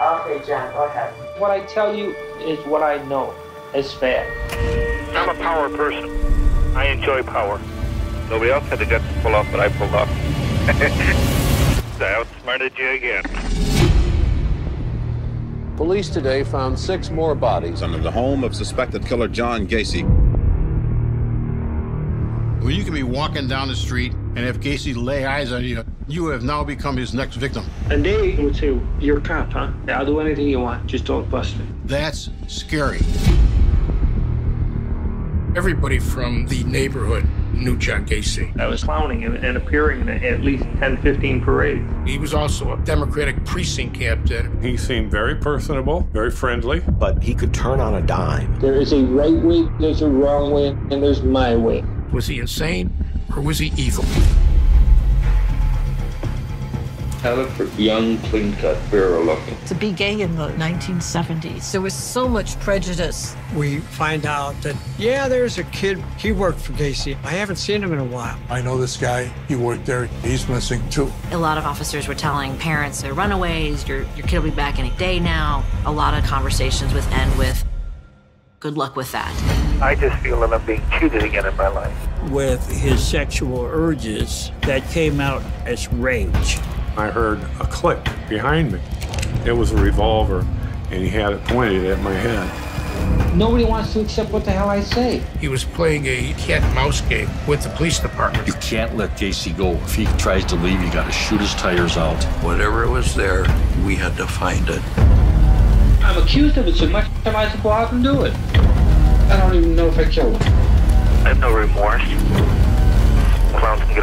Okay, John, go ahead. What I tell you is what I know is fair. I'm a power person. I enjoy power. Nobody else had the guts to pull off what I pulled off. I outsmarted you again. Police today found six more bodies under the home of suspected killer John Gacy. Well, you can be walking down the street, and if Gacy lay eyes on you, you have now become his next victim. And they would say, You're a cop, huh? I'll do anything you want. Just don't bust me. That's scary. Everybody from the neighborhood knew John Gacy. I was clowning and, and appearing in at least 10, 15 parades. He was also a Democratic precinct captain. He seemed very personable, very friendly. But he could turn on a dime. There is a right way, there's a wrong way, and there's my way. Was he insane or was he evil? I look for young, clean-cut, virile looking. To be gay in the 1970s, there was so much prejudice. We find out that, yeah, there's a kid, he worked for Gacy. I haven't seen him in a while. I know this guy, he worked there, he's missing too. A lot of officers were telling parents they're runaways, your, your kid will be back any day now. A lot of conversations with end with, good luck with that. I just feel that I'm being cheated again in my life. With his sexual urges that came out as rage. I heard a click behind me. It was a revolver, and he had it pointed at my head. Nobody wants to accept what the hell I say. He was playing a cat and mouse game with the police department. You can't let Gacy go. If he tries to leave, you gotta shoot his tires out. Whatever was there, we had to find it. I'm accused of it so much I might as well go out and do it. I don't even know if I killed him. I have no remorse. Clowns can